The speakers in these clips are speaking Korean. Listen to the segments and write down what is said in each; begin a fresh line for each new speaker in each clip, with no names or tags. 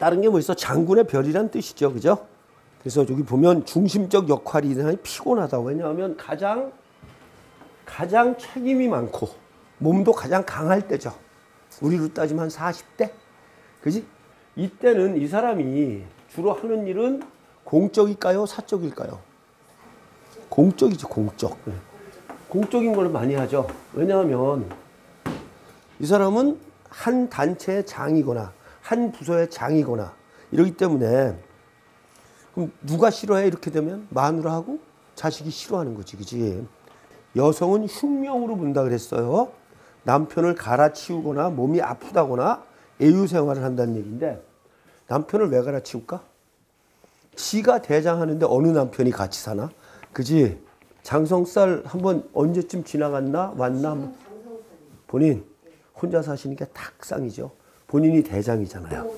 다른 게 뭐 있어? 장군의 별이란 뜻이죠. 그죠? 그래서 여기 보면 중심적 역할이 대단히 피곤하다. 왜냐하면 가장 가장 책임이 많고 몸도 가장 강할 때죠. 우리로 따지면 한 40대? 그지? 이때는 이 사람이 주로 하는 일은 공적일까요? 사적일까요? 공적이죠, 공적. 네. 공적인 걸 많이 하죠. 왜냐하면 이 사람은 한 단체의 장이거나 한 부서의 장이거나 이러기 때문에 그럼 누가 싫어해 이렇게 되면 마누라하고 자식이 싫어하는 거지 그지 여성은 흉명으로 본다 그랬어요 남편을 갈아치우거나 몸이 아프다거나 애유 생활을 한다는 얘기인데 남편을 왜 갈아치울까? 지가 대장하는데 어느 남편이 같이 사나? 그지? 장성살 한번 언제쯤 지나갔나? 왔나? 본인 혼자 사시는 게 탁상이죠. 본인이 대장이잖아요.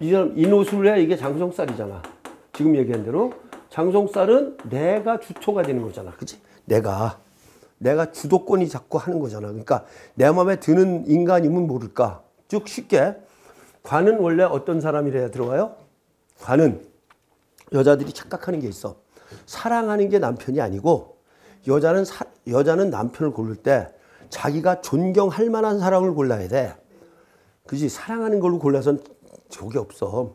이 사람 인호술래 이게 장성살이잖아. 지금 얘기한 대로 장성살은 내가 주토가 되는 거잖아. 그지? 내가 내가 주도권이 자꾸 하는 거잖아. 그러니까 내 마음에 드는 인간이면 모를까? 쭉 쉽게 관은 원래 어떤 사람이래야 들어가요? 관은 여자들이 착각하는 게 있어. 사랑하는 게 남편이 아니고 여자는 사, 여자는 남편을 고를 때 자기가 존경할 만한 사람을 골라야 돼. 그지? 사랑하는 걸로 골라선 적이 없어.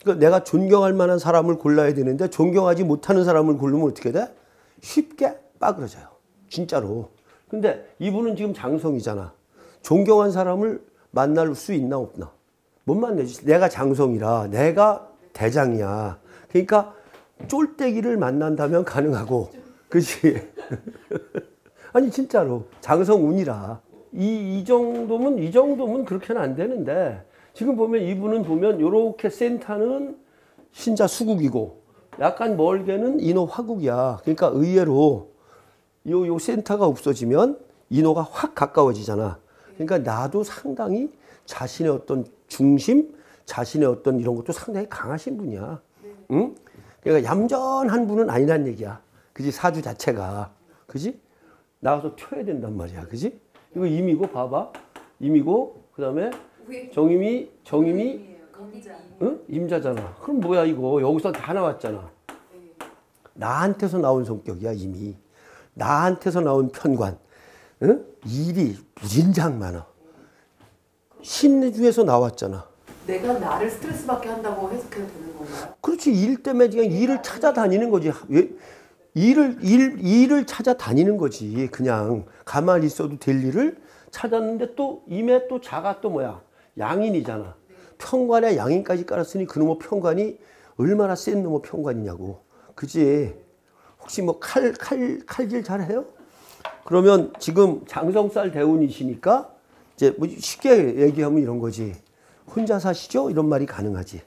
그러니까 내가 존경할 만한 사람을 골라야 되는데 존경하지 못하는 사람을 고르면 어떻게 돼? 쉽게 빠그러져요. 진짜로. 근데 이분은 지금 장성이잖아. 존경한 사람을 만날 수 있나 없나? 못 만나지. 내가 장성이라 내가 대장이야. 그러니까 쫄대기를 만난다면 가능하고. 그지 아니 진짜로 장성운이라. 이, 이 정도면 이 정도면 그렇게는 안 되는데 지금 보면 이분은 보면 요렇게 센터는 신자 수국이고 약간 멀게는 인호 화국이야. 그러니까 의외로 요, 요 센터가 없어지면 인호가 확 가까워지잖아. 그러니까 나도 상당히 자신의 어떤 중심, 자신의 어떤 이런 것도 상당히 강하신 분이야. 응? 그러니까 얌전한 분은 아니란 얘기야. 그지? 사주 자체가. 그지? 나가서 튀어야 된단 말이야. 그지? 이거 임이고 봐봐. 임이고 그다음에 정임이 정임이 응? 임자잖아. 그럼 뭐야 이거 여기서 다 나왔잖아. 나한테서 나온 성격이야 이미. 나한테서 나온 편관. 응? 일이 무진장 많아. 심리주에서 나왔잖아.
내가 나를 스트레스 받게 한다고 해석해도 되는 건가요?
그렇지 일 때문에 그냥 일을 찾아다니는 거지. 왜 일을 일 일을 찾아다니는 거지. 그냥 가만히 있어도 될 일을 찾았는데 또 임에 또 자가 또 뭐야 양인이잖아. 평관에 양인까지 깔았으니 그놈의 평관이 얼마나 센 놈의 평관이냐고. 그지? 혹시 뭐 칼 칼 칼질 잘 해요? 그러면 지금 장성살 대운이시니까 이제 뭐 쉽게 얘기하면 이런 거지. 혼자 사시죠? 이런 말이 가능하지.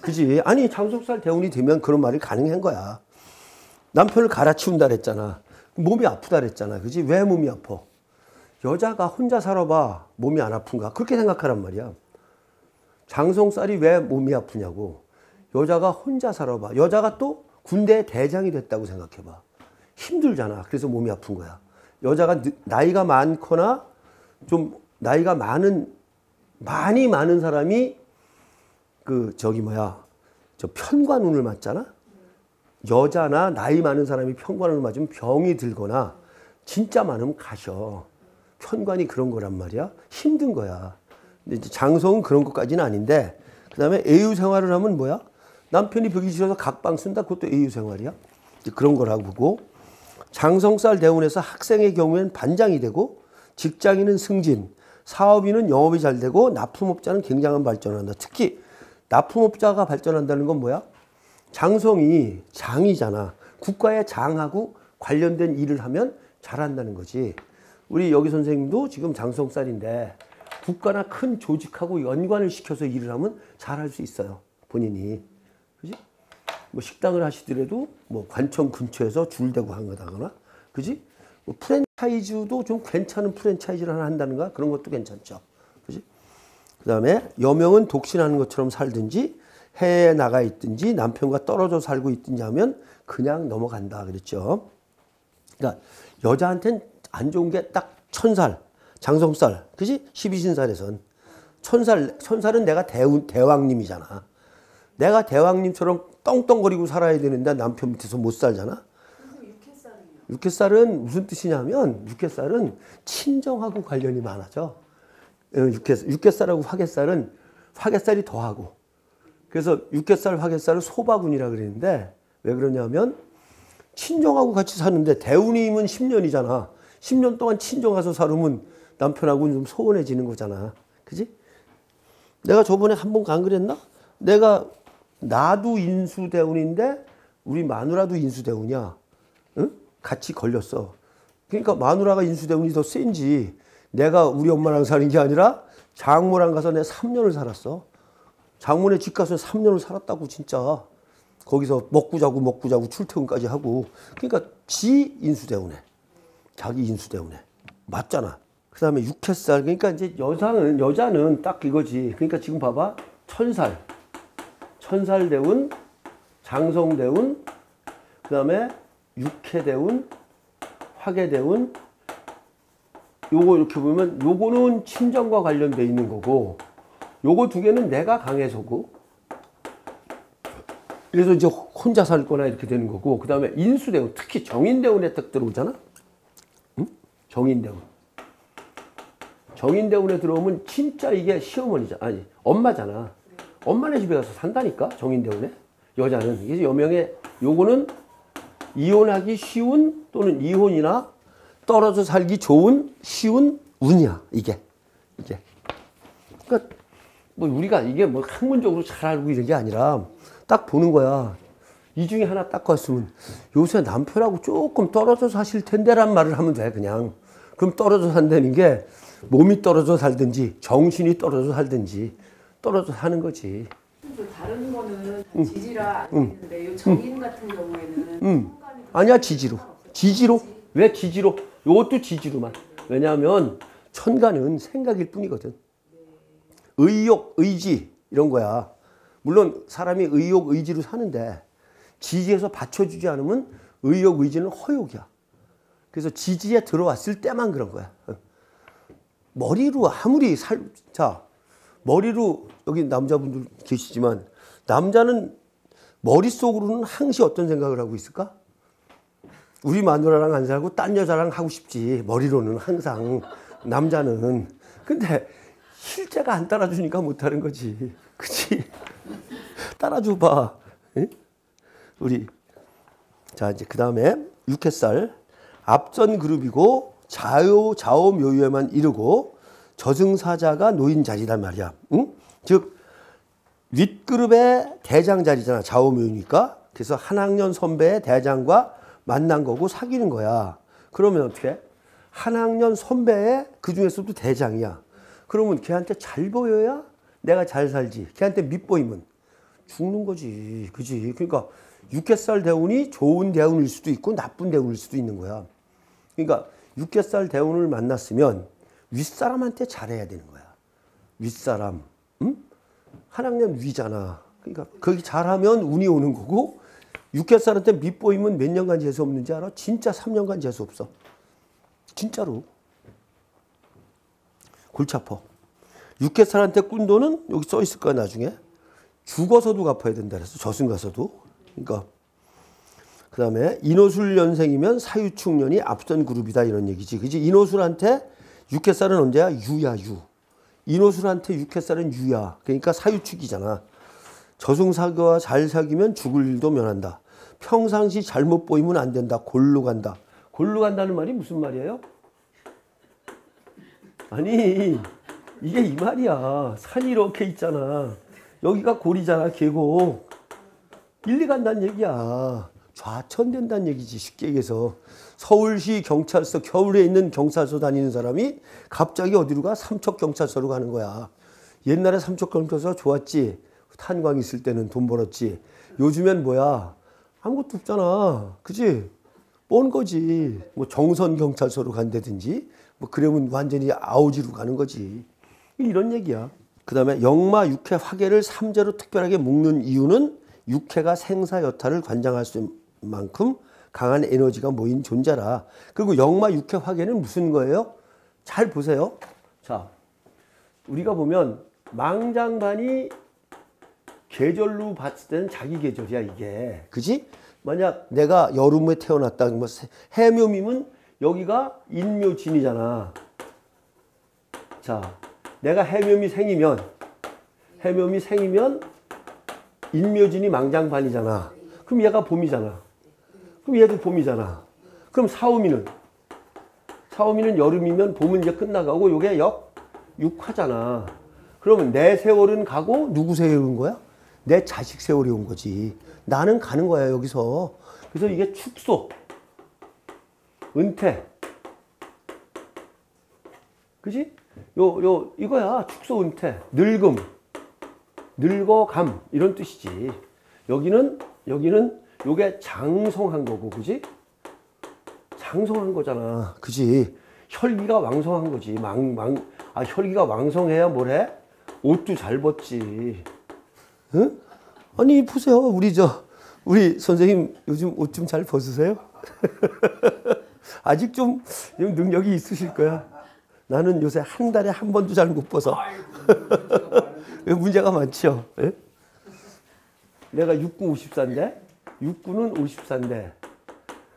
그지? 아니, 장속살 대운이 되면 그런 말이 가능한 거야. 남편을 갈아치운다 그랬잖아. 몸이 아프다 그랬잖아. 그지? 왜 몸이 아파? 여자가 혼자 살아봐. 몸이 안 아픈가? 그렇게 생각하란 말이야. 장성살이 왜 몸이 아프냐고. 여자가 혼자 살아봐. 여자가 또 군대 대장이 됐다고 생각해봐. 힘들잖아. 그래서 몸이 아픈 거야. 여자가 나이가 많거나 좀 나이가 많은 많이 많은 사람이 그 저기 뭐야 저 편관운을 맞잖아. 여자나 나이 많은 사람이 편관운을 맞으면 병이 들거나 진짜 많으면 가셔. 편관이 그런 거란 말이야. 힘든 거야. 근데 이제 장성은 그런 것까지는 아닌데 그다음에 애유 생활을 하면 뭐야? 남편이 벽이 싫어서 각방 쓴다. 그것도 애유 생활이야. 그런 거라고 보고 장성살 대운에서 학생의 경우에는 반장이 되고 직장인은 승진, 사업인은 영업이 잘 되고 납품업자는 굉장한 발전을 한다. 특히 납품업자가 발전한다는 건 뭐야? 장성이 장이잖아. 국가의 장하고 관련된 일을 하면 잘한다는 거지. 우리 여기 선생님도 지금 장성살인데 국가나 큰 조직하고 연관을 시켜서 일을 하면 잘할 수 있어요. 본인이. 그지? 뭐 식당을 하시더라도 뭐 관청 근처에서 줄 대고 한거다거나 그지? 뭐 프랜차이즈도 좀 괜찮은 프랜차이즈를 하나 한다는가 그런 것도 괜찮죠. 그지? 그 다음에 여명은 독신하는 것처럼 살든지 해외에 나가 있든지 남편과 떨어져 살고 있든지 하면 그냥 넘어간다 그랬죠. 그러니까 여자한텐 안 좋은 게 딱 천살, 장성살, 그지? 십이신살에선 천살, 천살은 내가 대우, 대왕님이잖아. 내가 대왕님처럼 떵떵거리고 살아야 되는데 남편 밑에서 못 살잖아. 육개살은 무슨 뜻이냐면 육개살은 친정하고 관련이 많아져. 어, 육개, 육개살하고 화개살은 화개살이 더하고. 그래서 육개살, 화개살을 소바군이라 그랬는데 왜 그러냐면 친정하고 같이 사는데 대운임은 10년이잖아. 10년 동안 친정 가서 살으면 남편하고는 좀 소원해지는 거잖아. 그지? 내가 저번에 한번안 그랬나? 내가 나도 인수대운인데 우리 마누라도 인수대운이야. 응? 같이 걸렸어. 그러니까 마누라가 인수대운이 더 센지 내가 우리 엄마랑 사는 게 아니라 장모랑 가서 내가 3년을 살았어. 장모네 집 가서 3년을 살았다고 진짜. 거기서 먹고 자고 먹고 자고 출퇴근까지 하고. 그러니까 지 인수대운에. 자기 인수대운에. 맞잖아. 그 다음에 육회살. 그러니까 이제 여자는, 여자는 딱 이거지. 그러니까 지금 봐봐. 천살. 천살대운, 장성대운, 그 다음에 육회대운, 화계대운, 요거 이렇게 보면 요거는 친정과 관련돼 있는 거고 요거 두 개는 내가 강해서고 그래서 이제 혼자 살거나 이렇게 되는 거고 그 다음에 인수대운 특히 정인대운에 딱 들어오잖아? 응? 정인대운. 정인대운에 들어오면 진짜 이게 시어머니잖아 아니 엄마잖아. 엄마네 집에 가서 산다니까 정인대운에. 여자는. 이게 여명의 요거는 이혼하기 쉬운 또는 이혼이나 떨어져 살기 좋은 쉬운 운이야 이게. 이게. 그러니까 뭐 우리가 이게 뭐 학문적으로 잘 알고 이런 게 아니라 딱 보는 거야. 이 중에 하나 딱 갔으면 요새 남편하고 조금 떨어져 사실 텐데란 말을 하면 돼 그냥. 그럼 떨어져 산다는 게 몸이 떨어져 살든지 정신이 떨어져 살든지 떨어져 사는 거지.
또 다른 거는 지지라 안 되는데 이 정인 같은 경우에는
음.
순간이
아니야 지지로. 지지로? 왜 지지로? 요것도 지지로만. 왜냐하면 천간은 생각일 뿐이거든 의욕 의지 이런 거야 물론 사람이 의욕 의지로 사는데 지지에서 받쳐주지 않으면 의욕 의지는 허욕이야 그래서 지지에 들어왔을 때만 그런 거야 머리로 아무리 살 자 머리로 여기 남자분들 계시지만 남자는 머릿속으로는 항시 어떤 생각을 하고 있을까? 우리 마누라랑 안 살고 딴 여자랑 하고 싶지. 머리로는 항상 남자는. 근데 실제가 안 따라주니까 못하는 거지. 그치? 따라줘 봐. 응? 우리 자 이제 그 다음에 육회살 앞전 그룹이고 좌요 좌우 묘유에만 이르고 저승사자가 노인 자리란 말이야. 응? 즉 윗그룹의 대장 자리잖아. 좌우 묘유니까. 그래서 한 학년 선배의 대장과 만난 거고 사귀는 거야. 그러면 어떻게? 한 학년 선배의 그 중에서도 대장이야. 그러면 걔한테 잘 보여야 내가 잘 살지. 걔한테 밑보이면 죽는 거지. 그지? 그러니까 육개살 대운이 좋은 대운일 수도 있고 나쁜 대운일 수도 있는 거야. 그러니까 육개살 대운을 만났으면 윗사람한테 잘해야 되는 거야. 윗사람. 응? 한 학년 위잖아. 그러니까 거기 잘하면 운이 오는 거고 육개살한테 밑보이면 몇 년간 재수 없는지 알아? 진짜 3년간 재수 없어. 진짜로. 골치 아파. 육개살한테 꾼 돈은 여기 써 있을 거야 나중에. 죽어서도 갚아야 된다 그래서 저승 가서도. 그러니까 그 다음에 인호술 연생이면 사유축년이 앞선 그룹이다 이런 얘기지. 그지? 인호술한테 육개살은 언제야? 유야 유. 인호술한테 육개살은 유야. 그러니까 사유축이잖아. 저승사교와 잘 사귀면 죽을 일도 면한다. 평상시 잘못 보이면 안 된다. 골로 간다. 골로 간다는 말이 무슨 말이에요? 아니 이게 이 말이야. 산이 이렇게 있잖아. 여기가 골이잖아. 계곡. 일리 간다는 얘기야. 좌천된다는 얘기지 쉽게 얘기해서. 서울시 경찰서 겨울에 있는 경찰서 다니는 사람이 갑자기 어디로 가? 삼척 경찰서로 가는 거야. 옛날에 삼척 경찰서 좋았지. 탄광 있을 때는 돈 벌었지. 요즘엔 뭐야? 아무것도 없잖아. 그지? 뻔 거지. 뭐 정선 경찰서로 간다든지 뭐 그러면 완전히 아우지로 가는 거지. 이런 얘기야. 그 다음에 영마 육회 화계를 삼재로 특별하게 묶는 이유는 육회가 생사 여타를 관장할 수 있는 만큼 강한 에너지가 모인 존재라. 그리고 영마 육회 화계는 무슨 거예요? 잘 보세요. 자, 우리가 보면 망장반이 계절로 봤을 때는 자기 계절이야 이게 그지? 만약 내가 여름에 태어났다 뭐 세- 해묘미면 여기가 인묘진이잖아 자 내가 해묘미 생이면 해묘미 생이면 인묘진이 망장반이잖아 그럼 얘가 봄이잖아 그럼 얘도 봄이잖아 그럼 사오미는 사오미는 여름이면 봄은 이제 끝나가고 요게 역 육화잖아. 그러면 내 세월은 가고 누구 세월이 온 거야? 내 자식 세월이 온 거지. 나는 가는 거야 여기서. 그래서 이게 축소, 은퇴, 그지? 요 요 이거야 축소, 은퇴, 늙음, 늙어감 이런 뜻이지. 여기는 여기는 요게 장성한 거고, 그지? 장성한 거잖아. 그지? 혈기가 왕성한 거지. 망, 망, 아, 혈기가 왕성해야 뭐래? 옷도 잘 벗지. 응? 아니, 보세요. 우리 저, 우리 선생님 요즘 옷 좀 잘 벗으세요? 아직 좀, 좀 능력이 있으실 거야. 나는 요새 한 달에 한 번도 잘 못 벗어. 문제가 많죠. 예? 내가 6구 54인데, 6구는 54인데,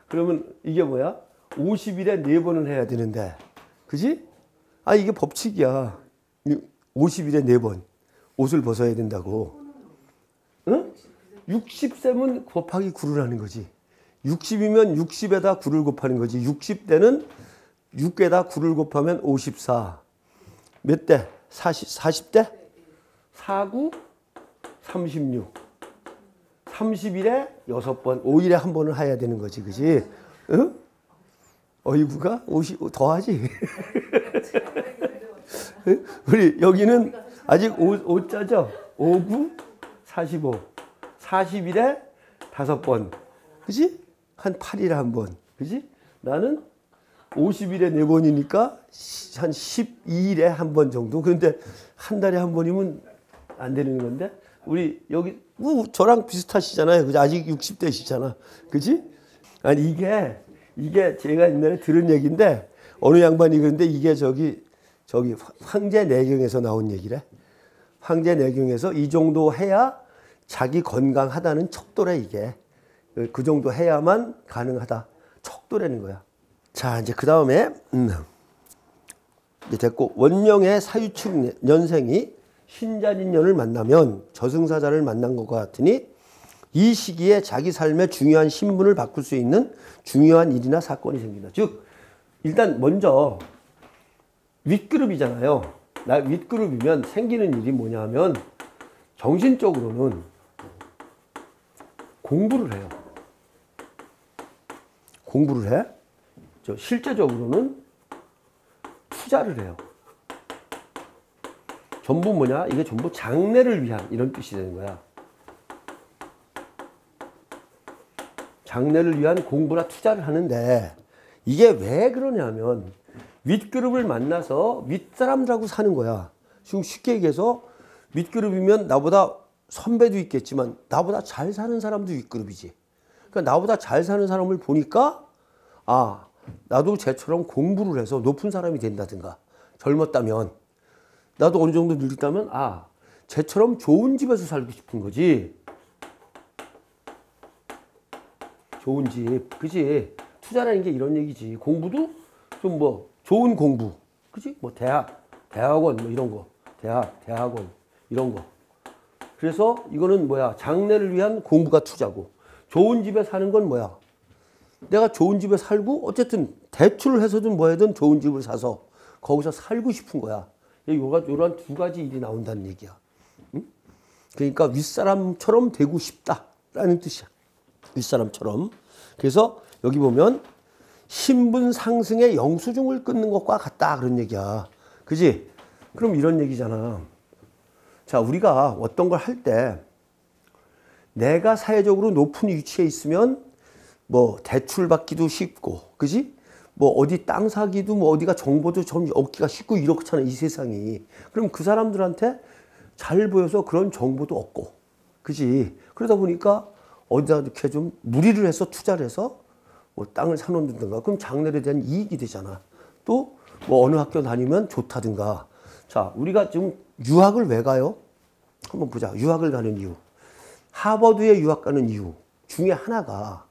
그러면 이게 뭐야? 50일에 네번은 해야 되는데. 그지? 아, 이게 법칙이야. 50일에 네번 옷을 벗어야 된다고. 응? 60세면 곱하기 9를 하는 거지. 60이면 60에다 9를 곱하는 거지. 60대는 6에다 9를 곱하면 54. 몇 대? 40, 40대? 49, 36. 30일에 6번, 5일에 한 번을 해야 되는 거지. 그지? 응? 어이구가 50, 더하지. 우리 여기는 아직 5, 5자죠? 5, 9, 45. 40일에 다섯 번. 그지? 한 8일에 한 번. 그지? 나는 50일에 네 번이니까 시- 한 12일에 한 번 정도. 그런데 한 달에 한 번이면 안 되는 건데 우리 여기 뭐 저랑 비슷하시잖아요. 그지? 아직 60대시잖아. 그지? 아니 이게 이게 제가 옛날에 들은 얘기인데 어느 양반이 그런데 이게 저기 저기 황제 내경에서 나온 얘기래. 황제 내경에서 이 정도 해야 자기 건강하다는 척도래 이게. 그 정도 해야만 가능하다. 척도라는 거야. 자 이제 그 다음에 음. 이제 됐고 원명의 사유축 년생이 신자진년을 만나면 저승사자를 만난 것과 같으니 이 시기에 자기 삶의 중요한 신분을 바꿀 수 있는 중요한 일이나 사건이 생긴다. 즉 일단 먼저 윗그룹이잖아요. 나 윗그룹이면 생기는 일이 뭐냐면 정신적으로는 공부를 해요. 공부를 해. 저 실제적으로는 투자를 해요. 전부 뭐냐? 이게 전부 장래를 위한 이런 뜻이 되는 거야. 장래를 위한 공부나 투자를 하는데 이게 왜 그러냐면 윗그룹을 만나서 윗사람들하고 사는 거야. 지금 쉽게 얘기해서 윗그룹이면 나보다 선배도 있겠지만 나보다 잘 사는 사람도 윗그룹이지. 그러니까 나보다 잘 사는 사람을 보니까 아 나도 쟤처럼 공부를 해서 높은 사람이 된다든가 젊었다면 나도 어느 정도 늙었다면 아 쟤처럼 좋은 집에서 살고 싶은 거지. 좋은 집, 그지? 투자라는 게 이런 얘기지. 공부도 좀 뭐 좋은 공부, 그지? 뭐 대학, 대학원 뭐 이런 거, 대학, 대학원 이런 거. 그래서 이거는 뭐야? 장래를 위한 공부가 투자고, 좋은 집에 사는 건 뭐야? 내가 좋은 집에 살고 어쨌든 대출을 해서든 뭐해든 좋은 집을 사서 거기서 살고 싶은 거야. 요가 요런 두 가지 일이 나온다는 얘기야. 응? 그러니까 윗사람처럼 되고 싶다라는 뜻이야. 윗사람처럼. 그래서 여기 보면 신분 상승의 영수증을 끊는 것과 같다 그런 얘기야. 그지? 그럼 이런 얘기잖아. 자, 우리가 어떤 걸 할 때 내가 사회적으로 높은 위치에 있으면 뭐 대출 받기도 쉽고, 그지? 뭐 어디 땅 사기도 뭐 어디가 정보도 좀 얻기가 쉽고 이렇잖아, 이 세상이. 그럼 그 사람들한테 잘 보여서 그런 정보도 얻고, 그지? 그러다 보니까 어디다 이렇게 좀 무리를 해서 투자를 해서 뭐 땅을 사놓는든가 그럼 장래에 대한 이익이 되잖아. 또 뭐 어느 학교 다니면 좋다든가. 자, 우리가 지금 유학을 왜 가요? 한번 보자. 유학을 가는 이유. 하버드에 유학 가는 이유 중에 하나가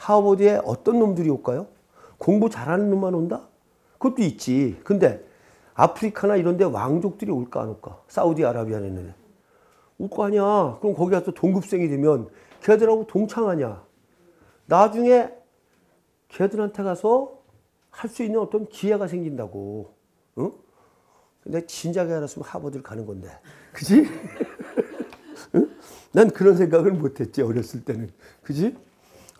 하버드에 어떤 놈들이 올까요? 공부 잘하는 놈만 온다? 그것도 있지. 근데 아프리카나 이런 데 왕족들이 올까 안 올까? 사우디아라비아에는. 올 거 아니야. 그럼 거기 가서 동급생이 되면 걔들하고 동창하냐. 나중에 걔들한테 가서 할 수 있는 어떤 기회가 생긴다고. 응? 근데 진작에 알았으면 하버드를 가는 건데. 그지? 응? 난 그런 생각을 못 했지, 어렸을 때는. 그지?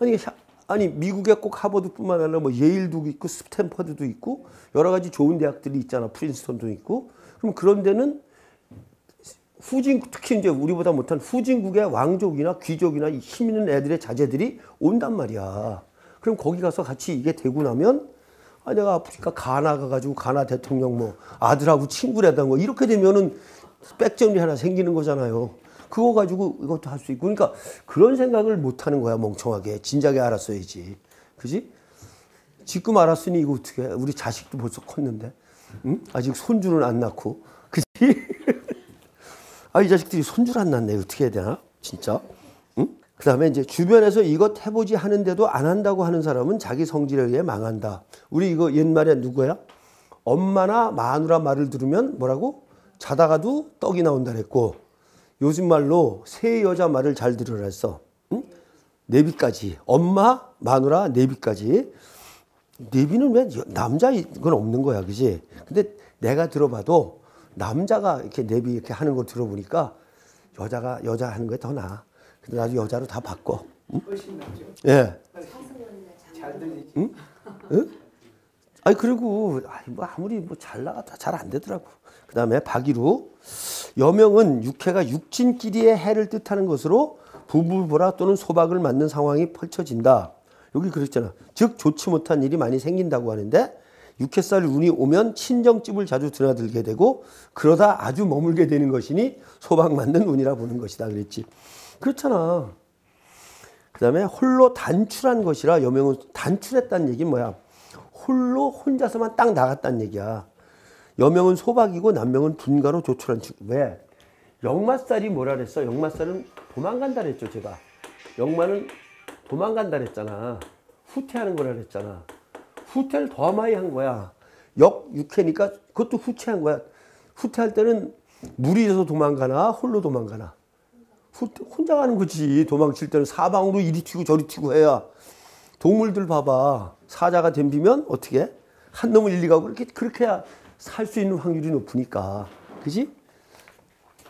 아니, 샤- 아니, 미국에 꼭 하버드뿐만 아니라 뭐 예일도 있고 스탠퍼드도 있고 여러 가지 좋은 대학들이 있잖아. 프린스턴도 있고. 그럼 그런 데는 후진 특히 이제 우리보다 못한 후진국의 왕족이나 귀족이나 이힘 있는 애들의 자제들이 온단 말이야. 그럼 거기 가서 같이 이게 되고 나면 아 내가 아프리카 가나 가가지고 가나 대통령 뭐 아들하고 친구라던 거 이렇게 되면은 백정리 하나 생기는 거잖아요. 그거 가지고 이것도 할 수 있고 그러니까 그런 생각을 못 하는 거야 멍청하게 진작에 알았어야지. 그지? 지금 알았으니 이거 어떻게 해? 우리 자식도 벌써 컸는데 응? 아직 손주는 안 낳고 그지? 아, 이 자식들이 손주를 안 낳네. 어떻게 해야 되나? 진짜. 응? 그 다음에 이제 주변에서 이것 해보지 하는데도 안 한다고 하는 사람은 자기 성질에 의해 망한다. 우리 이거 옛말에 누구야? 엄마나 마누라 말을 들으면 뭐라고? 자다가도 떡이 나온다 그랬고 요즘 말로 새 여자 말을 잘 들으라 했어. 응? 내비까지. 엄마, 마누라, 내비까지. 내비는 왜 여- 남자 이건 없는 거야, 그지? 근데 내가 들어봐도 남자가 이렇게 내비 이렇게 하는 거 들어보니까 여자가 여자 하는 게더 나아. 근데 나도 여자로 다 바꿔. 예.
잘 들리지.
아니 그리고 아이 뭐 아무리 뭐 잘 나가도 잘안 되더라고. 그 다음에 박이루 여명은 육해가 육진끼리의 해를 뜻하는 것으로 부부보라 또는 소박을 맞는 상황이 펼쳐진다. 여기 그랬잖아. 즉 좋지 못한 일이 많이 생긴다고 하는데 육해살 운이 오면 친정집을 자주 드나들게 되고 그러다 아주 머물게 되는 것이니 소박 맞는 운이라 보는 것이다 그랬지. 그렇잖아. 그 다음에 홀로 단출한 것이라 여명은 단출했다는 얘기는 뭐야? 홀로 혼자서만 딱 나갔다는 얘기야. 여명은 소박이고 남명은 분가로 조출한 중. 왜? 역마살이 뭐라 그랬어? 역마살은 도망간다 그랬죠, 제가. 역마는 도망간다 그랬잖아. 후퇴하는 거라 그랬잖아. 후퇴를 더 많이 한 거야. 역 육회니까 그것도 후퇴한 거야. 후퇴할 때는 무리해서 도망가나 홀로 도망가나. 후퇴- 혼자 가는 거지. 도망칠 때는 사방으로 이리 튀고 저리 튀고 해야. 동물들 봐봐. 사자가 덤비면 어떻게? 해? 한 놈을 일리 가고 그렇게 그렇게 해야 살 수 있는 확률이 높으니까. 그지?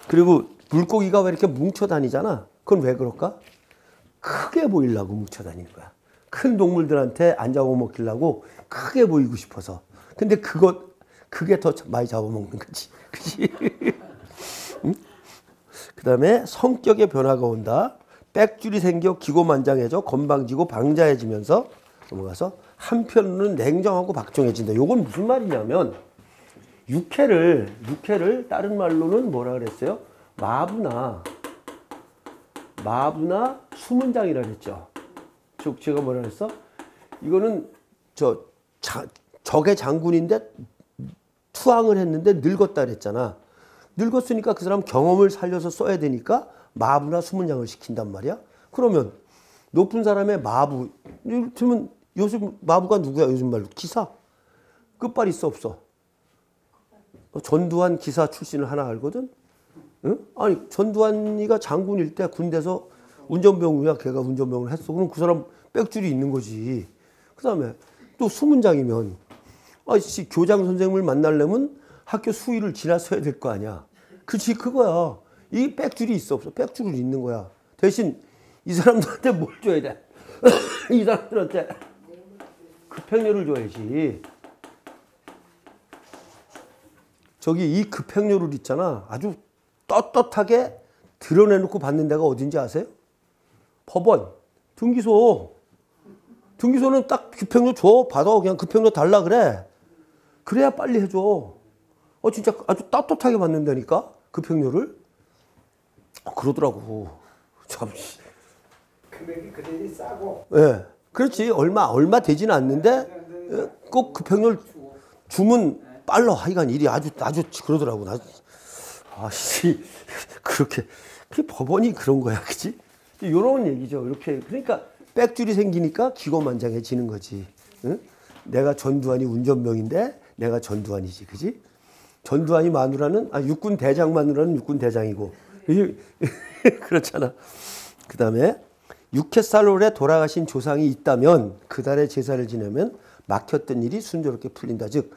그리고 물고기가 왜 이렇게 뭉쳐 다니잖아. 그건 왜 그럴까? 크게 보이려고 뭉쳐 다니는 거야. 큰 동물들한테 안 잡아먹히려고 크게 보이고 싶어서. 근데 그것 그게 더 많이 잡아먹는 거지. 그지? 그 다음에 성격의 변화가 온다. 빽줄이 생겨 기고만장해져 건방지고 방자해지면서 넘어가서 한편으로는 냉정하고 박종해진다. 요건 무슨 말이냐면 육해를 육해를 다른 말로는 뭐라 그랬어요? 마부나 마부나 수문장이라 그랬죠. 즉 제가 뭐라 그랬어? 이거는 저 자, 적의 장군인데 투항을 했는데 늙었다 그랬잖아. 늙었으니까 그 사람 경험을 살려서 써야 되니까 마부나 수문장을 시킨단 말이야. 그러면 높은 사람의 마부, 요즘 마부가 누구야? 요즘 말로 기사. 끝발 있어 없어? 어, 전두환 기사 출신을 하나 알거든. 응? 아니 전두환이가 장군일 때 군대에서 운전병이야. 걔가 운전병을 했어. 그럼 그 사람 빽줄이 있는 거지. 그 다음에 또 수문장이면 아씨 교장 선생님을 만나려면 학교 수위를 지나서야 될 거 아니야. 그렇지 그거야. 이 빽줄이 있어 없어? 빽줄을 있는 거야. 대신 이 사람들한테 뭘 줘야 돼? 이 사람들한테 급행료를 줘야지. 저기 이 급행료를 있잖아. 아주 떳떳하게 드러내놓고 받는 데가 어딘지 아세요? 법원, 등기소. 등기소는 딱 급행료 줘. 받아. 그냥 급행료 달라 그래. 그래야 빨리 해줘. 어, 진짜 아주 떳떳하게 받는다니까? 급행료를? 어, 그러더라고. 참. 씨.
금액이 그대로 싸고
예. 그렇지. 얼마, 얼마 되지는 않는데, 예, 꼭 급행료를 주면 빨라. 하여간 일이 아주, 아주 그러더라고. 나, 아씨 그렇게 그 법원이 그런 거야, 그지? 이런 얘기죠. 이렇게 그러니까 백줄이 생기니까 기고만장해지는 거지. 응? 내가 전두환이 운전병인데 내가 전두환이지, 그지? 전두환이 마누라는 아 육군 대장 마누라는 육군 대장이고 이- 그렇잖아. 그 다음에 육회살월에 돌아가신 조상이 있다면 그달에 제사를 지내면 막혔던 일이 순조롭게 풀린다. 즉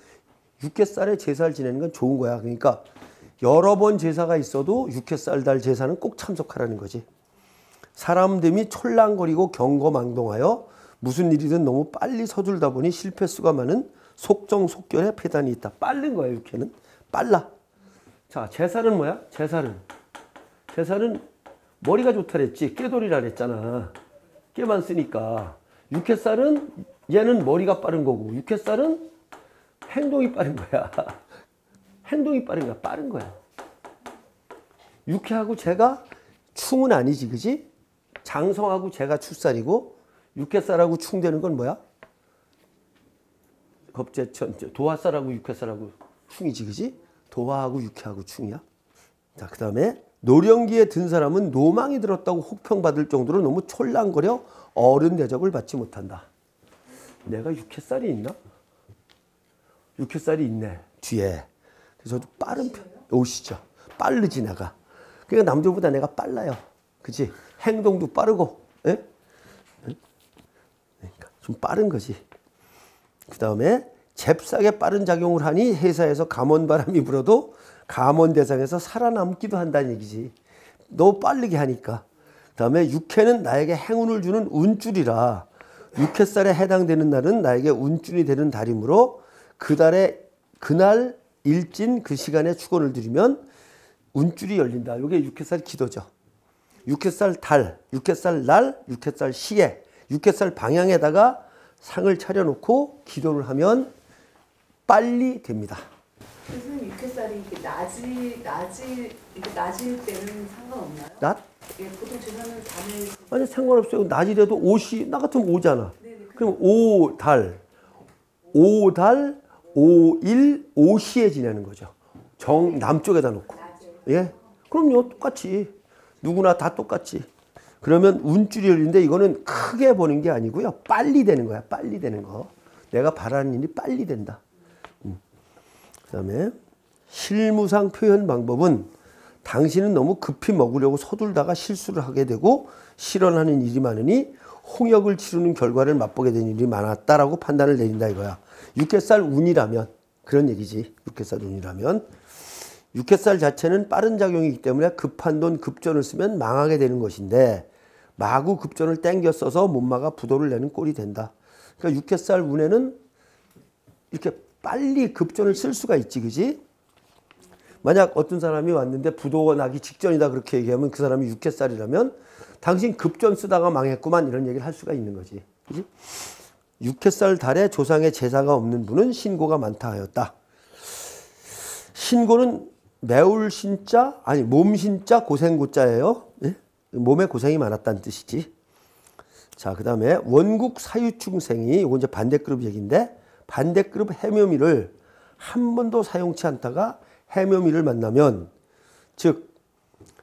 육회살에 제사를 지내는 건 좋은 거야. 그러니까 여러 번 제사가 있어도 육회살 달 제사는 꼭 참석하라는 거지. 사람들이 촐랑거리고 경거망동하여 무슨 일이든 너무 빨리 서둘다 보니 실패수가 많은 속정속결의 폐단이 있다. 빠른 거야 육회는. 빨라. 자 제사는 뭐야? 제사는 제사는 머리가 좋다 그랬지. 깨돌이라 그랬잖아. 깨만 쓰니까. 육회살은 얘는 머리가 빠른 거고 육회살은 행동이 빠른 거야. 행동이 빠른 거야. 빠른 거야. 육회하고 제가 충은 아니지, 그지? 장성하고 제가 출살이고 육회살하고 충되는 건 뭐야? 겁제천 도화살하고 육회살하고 충이지, 그지? 도화하고 육회하고 충이야. 자, 그 다음에 노령기에 든 사람은 노망이 들었다고 혹평받을 정도로 너무 촐랑거려 어른 대접을 받지 못한다. 내가 육회살이 있나? 육회살이 있네 뒤에. 그래서 좀 빠른 편. 오시죠. 빠르지 내가. 그러니까 남들보다 내가 빨라요. 그지? 행동도 빠르고. 예? 예? 그러니까 좀 빠른 거지. 그 다음에 잽싸게 빠른 작용을 하니 회사에서 감원 바람이 불어도 감원 대상에서 살아남기도 한다는 얘기지. 너무 빠르게 하니까. 그 다음에 육회는 나에게 행운을 주는 운줄이라 육회살에 해당되는 날은 나에게 운줄이 되는 달이므로 그 달에 그날 일진 그 시간에 축원을 드리면 운줄이 열린다. 이게 육회살 기도죠. 육회살 달, 육회살 날, 육회살 시에, 육회살 방향에다가 상을 차려놓고 기도를 하면 빨리 됩니다.
선생님 육회살이 이렇게 낮이 낮이 이렇게 낮일 때는 상관없나요?
낮?
예, 보통 제사는 밤에
아니 상관없어요. 낮이라도 오시 나 같으면 오잖아.
네네.
그럼 오달, 오달, 오일, 오시에 지내는 거죠. 정 남쪽에다 놓고. 예? 그럼요, 똑같이. 누구나 다 똑같이. 그러면 운줄이 열리는데 이거는 크게 보는 게 아니고요. 빨리 되는 거야. 빨리 되는 거. 내가 바라는 일이 빨리 된다. 음. 그 다음에 실무상 표현 방법은 당신은 너무 급히 먹으려고 서둘다가 실수를 하게 되고 실현하는 일이 많으니 홍역을 치르는 결과를 맛보게 된 일이 많았다라고 판단을 내린다 이거야. 육개살 운이라면 그런 얘기지. 육개살 운이라면 육회살 자체는 빠른 작용이기 때문에 급한 돈 급전을 쓰면 망하게 되는 것인데 마구 급전을 땡겨 써서 못마가 부도를 내는 꼴이 된다. 그러니까 육회살 운에는 이렇게 빨리 급전을 쓸 수가 있지, 그지? 만약 어떤 사람이 왔는데 부도가 나기 직전이다 그렇게 얘기하면 그 사람이 육회살이라면 당신 급전 쓰다가 망했구만 이런 얘기를 할 수가 있는 거지, 그지? 육회살 달에 조상의 제사가 없는 분은 신고가 많다 하였다. 신고는 매울 신자 아니 몸 신자 고생 고자예요. 예? 몸에 고생이 많았다는 뜻이지. 자 그다음에 원국 사유충생이 이거 이제 반대 그룹 얘기인데 반대 그룹 해묘미를 한 번도 사용치 않다가 해묘미를 만나면 즉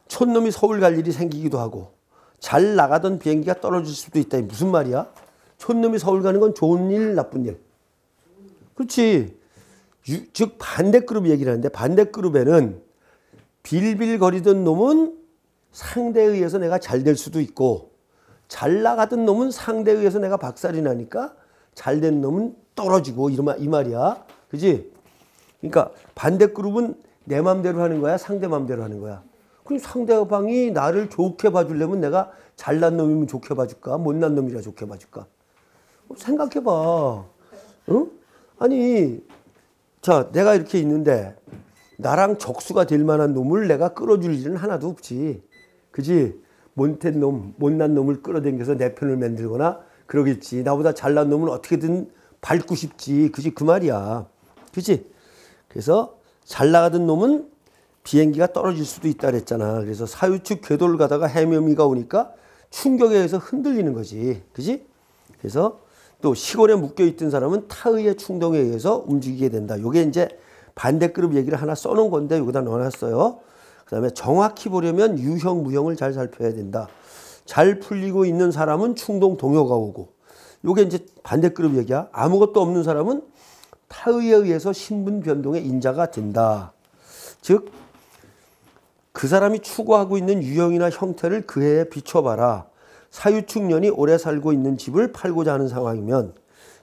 촌놈이 서울 갈 일이 생기기도 하고 잘 나가던 비행기가 떨어질 수도 있다. 이 무슨 말이야? 촌놈이 서울 가는 건 좋은 일 나쁜 일. 그렇지. 유- 즉 반대 그룹 얘기를 하는데 반대 그룹에는 빌빌거리던 놈은 상대에 의해서 내가 잘 될 수도 있고 잘 나가던 놈은 상대에 의해서 내가 박살이 나니까 잘 된 놈은 떨어지고 이런 이 말이야. 그지? 그러니까 반대 그룹은 내 맘대로 하는 거야, 상대 맘대로 하는 거야. 그럼 상대방이 나를 좋게 봐주려면 내가 잘난 놈이면 좋게 봐줄까? 못난 놈이라 좋게 봐줄까? 생각해봐. 응? 아니, 자, 내가 이렇게 있는데 나랑 적수가 될 만한 놈을 내가 끌어줄 일은 하나도 없지. 그지? 못된 놈, 못난 놈을 끌어당겨서 내 편을 만들거나 그러겠지. 나보다 잘난 놈은 어떻게든 밟고 싶지. 그지? 그 말이야. 그지? 그래서 잘 나가던 놈은 비행기가 떨어질 수도 있다 그랬잖아. 그래서 사유축 궤도를 가다가 해묘미가 오니까 충격에 의해서 흔들리는 거지. 그지? 그래서 또 시골에 묶여 있던 사람은 타의의 충동에 의해서 움직이게 된다. 요게 이제 반대그룹 얘기를 하나 써놓은 건데 여기다 넣어놨어요. 그 다음에 정확히 보려면 유형 무형을 잘 살펴야 된다. 잘 풀리고 있는 사람은 충동 동요가 오고 요게 이제 반대그룹 얘기야. 아무것도 없는 사람은 타의에 의해서 신분 변동의 인자가 된다. 즉 그 사람이 추구하고 있는 유형이나 형태를 그 해에 비춰봐라. 사유축년이 오래 살고 있는 집을 팔고자 하는 상황이면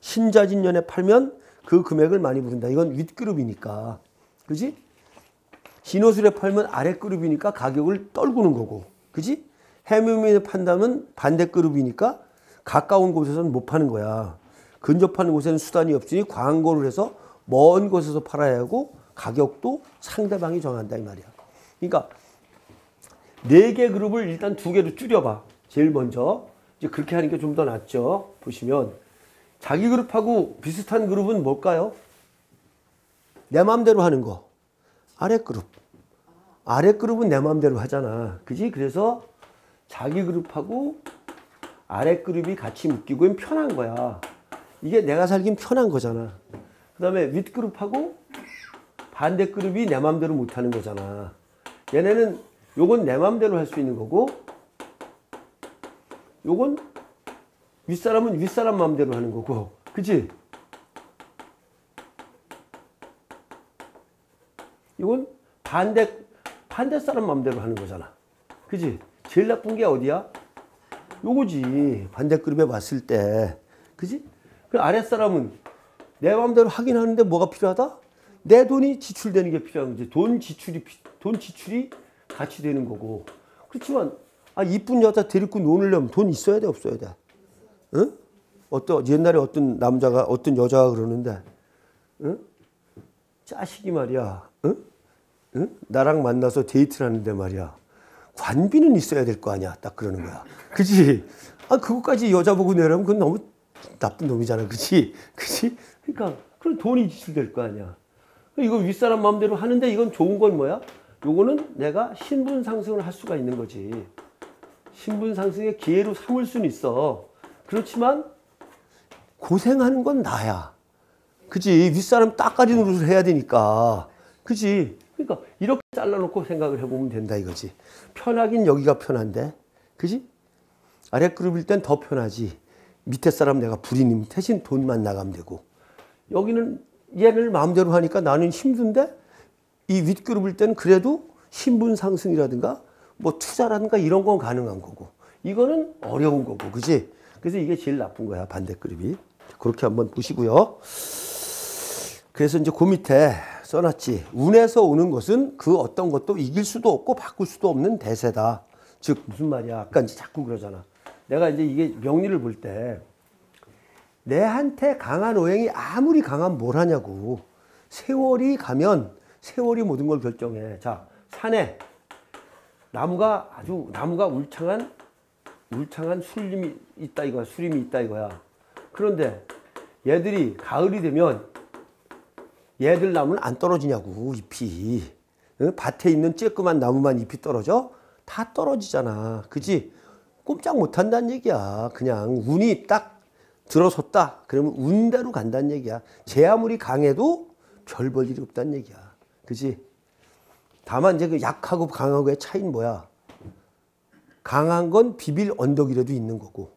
신자진년에 팔면 그 금액을 많이 부른다. 이건 윗그룹이니까. 그지? 신호술에 팔면 아랫그룹이니까 가격을 떨구는 거고. 그지? 해묘민에 판다면 반대그룹이니까 가까운 곳에서는 못 파는 거야. 근접하는 곳에는 수단이 없으니 광고를 해서 먼 곳에서 팔아야 하고 가격도 상대방이 정한다 이 말이야. 그러니까 네 개 그룹을 일단 두 개로 줄여봐. 제일 먼저 이제 그렇게 하는 게 좀 더 낫죠. 보시면 자기 그룹하고 비슷한 그룹은 뭘까요? 내 마음대로 하는 거. 아래 그룹. 아래 그룹은 내 마음대로 하잖아. 그지? 그래서 자기 그룹하고 아래 그룹이 같이 묶이고 편한 거야. 이게 내가 살긴 편한 거잖아. 그 다음에 윗 그룹하고 반대 그룹이 내 마음대로 못 하는 거잖아. 얘네는 요건 내 마음대로 할 수 있는 거고 요건 윗사람은 윗사람 마음대로 하는 거고 그치? 이건 반대 반대 사람 마음대로 하는 거잖아 그치? 제일 나쁜 게 어디야? 요거지 반대 그룹에 봤을 때 그지? 그 아랫사람은 내 마음대로 하긴 하는데 뭐가 필요하다? 내 돈이 지출되는 게 필요한 거지 돈 지출이 피- 돈 지출이 같이 되는 거고 그렇지만 아 이쁜 여자 데리고 노느려면 돈 있어야 돼 없어야 돼? 응? 어떤 옛날에 어떤 남자가 어떤 여자가 그러는데 응? 짜식이 말이야 응? 응? 나랑 만나서 데이트를 하는데 말이야 관비는 있어야 될 거 아니야 딱 그러는 거야 그지 아 그것까지 여자 보고 내려면 그건 너무 나쁜 놈이잖아 그지 그지 그러니까 그럼 돈이 지출될 거 아니야 이거 윗사람 마음대로 하는데 이건 좋은 건 뭐야 요거는 내가 신분 상승을 할 수가 있는 거지 신분 상승의 기회로 삼을 수는 있어. 그렇지만 고생하는 건 나야. 그지? 윗사람 따까리 노릇을 해야 되니까. 그지? 그러니까 이렇게 잘라놓고 생각을 해보면 된다 이거지. 편하긴 여기가 편한데. 그지? 아래 그룹일 땐 더 편하지. 밑에 사람 내가 부리님 대신 돈만 나가면 되고. 여기는 얘를 마음대로 하니까 나는 힘든데 이 윗그룹일 때는 그래도 신분 상승이라든가 뭐 투자라든가 이런 건 가능한 거고. 이거는 어려운 거고. 그지? 그래서 이게 제일 나쁜 거야 반대 그룹이. 그렇게 한번 보시고요. 그래서 이제 그 밑에 써놨지. 운에서 오는 것은 그 어떤 것도 이길 수도 없고 바꿀 수도 없는 대세다. 즉 무슨 말이야. 아까 이제 자꾸 그러잖아. 내가 이제 이게 명리를 볼 때 내한테 강한 오행이 아무리 강한 뭘 하냐고. 세월이 가면 세월이 모든 걸 결정해. 자, 산에 나무가 아주 나무가 울창한 울창한 술림이 있다 이거야. 수림이 있다 이거야. 그런데 얘들이 가을이 되면 얘들 나무는 안 떨어지냐고 잎이. 응? 밭에 있는 쬐끄만 나무만 잎이 떨어져? 다 떨어지잖아. 그지? 꼼짝 못 한다는 얘기야. 그냥 운이 딱 들어섰다. 그러면 운대로 간다는 얘기야. 제 아무리 강해도 별 볼 일이 없다는 얘기야. 그지? 다만 이제 그 약하고 강하고의 차이는 뭐야? 강한 건 비빌 언덕이라도 있는 거고,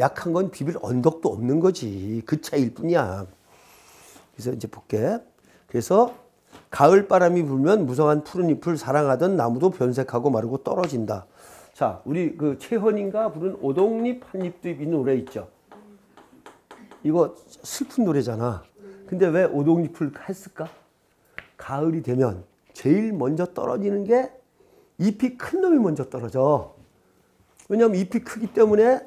약한 건 비빌 언덕도 없는 거지. 그 차이일 뿐이야. 그래서 이제 볼게. 그래서 가을 바람이 불면 무성한 푸른 잎을 사랑하던 나무도 변색하고 마르고 떨어진다. 자, 우리 그 최헌인가 부른 오동잎 한잎도 잎 있는 노래 있죠. 이거 슬픈 노래잖아. 근데 왜 오동잎을 했을까? 가을이 되면 제일 먼저 떨어지는 게 잎이 큰 놈이 먼저 떨어져. 왜냐하면 잎이 크기 때문에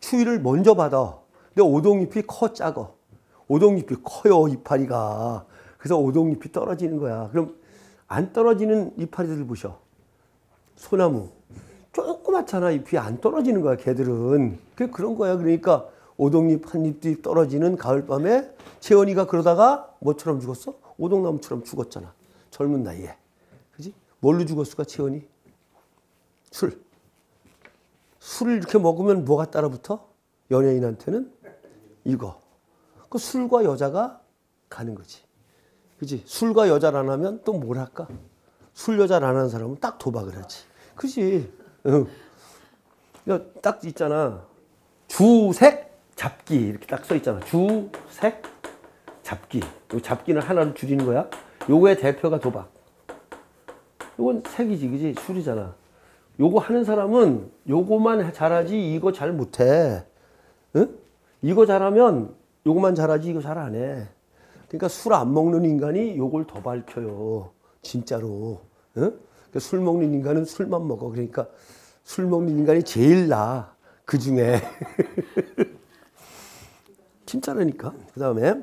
추위를 먼저 받아. 근데 오동잎이 커 작어. 오동잎이 커요 이파리가. 그래서 오동잎이 떨어지는 거야. 그럼 안 떨어지는 이파리들 보셔. 소나무. 조그맣잖아. 잎이 안 떨어지는 거야, 걔들은. 그게 그런 거야. 그러니까 오동잎 한 잎도 떨어지는 가을밤에 채원이가 그러다가 뭐처럼 죽었어? 오동나무처럼 죽었잖아. 젊은 나이에. 그지? 뭘로 죽었을까, 채원이? 술. 술을 이렇게 먹으면 뭐가 따라붙어? 연예인한테는 이거. 그 술과 여자가 가는 거지. 그지? 술과 여자를 안 하면 또 뭘 할까? 술 여자를 안 하는 사람은 딱 도박을 하지. 그지? 응. 딱 있잖아. 주색 잡기 이렇게 딱 써 있잖아. 주색 잡기. 요 잡기는 하나를 줄이는 거야. 요거의 대표가 도박. 요건 색이지, 그지? 술이잖아. 요거 하는 사람은 요거만 잘하지 이거 잘 못해. 응? 이거 잘하면 요거만 잘하지 이거 잘 안 해. 그러니까 술 안 먹는 인간이 요걸 더 밝혀요. 진짜로. 응? 그러니까 술 먹는 인간은 술만 먹어. 그러니까 술 먹는 인간이 제일 나. 그 중에. 진짜라니까. 그 다음에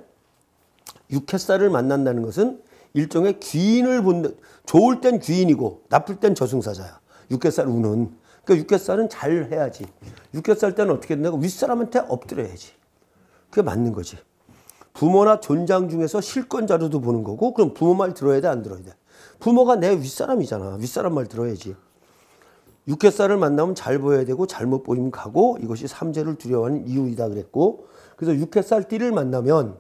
육햇살을 만난다는 것은 일종의 귀인을 본다. 좋을 땐 귀인이고 나쁠 땐 저승사자야. 육햇살 우는. 그러니까 육햇살은 잘 해야지. 육햇살 때는 어떻게 된다고 윗사람한테 엎드려야지. 그게 맞는 거지. 부모나 존장 중에서 실권자로도 보는 거고 그럼 부모 말 들어야 돼 안 들어야 돼? 부모가 내 윗사람이잖아. 윗사람 말 들어야지. 육개살을 만나면 잘 보여야 되고 잘못 보이면 가고 이것이 삼재를 두려워하는 이유이다 그랬고 그래서 육개살 띠를 만나면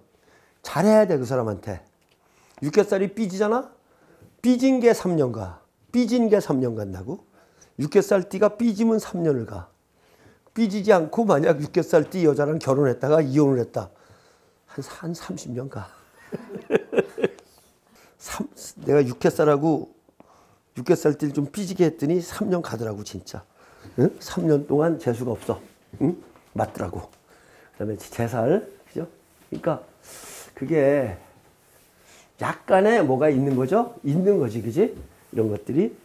잘해야 돼 그 사람한테. 육개살이 삐지잖아? 삐진 게 3년 가. 삐진 게 3년 간다고? 육개살 띠가 삐지면 3년을 가. 삐지지 않고 만약 육개살 띠 여자랑 결혼했다가 이혼을 했다. 한, 한 30년 가. 삼, 내가 육개살하고 육개살 띠를 좀 삐지게 했더니 3년 가더라고 진짜. 응? 3년 동안 재수가 없어. 응? 맞더라고. 그 다음에 제살, 그죠? 그러니까 그게 약간의 뭐가 있는 거죠? 있는 거지, 그지? 이런 것들이.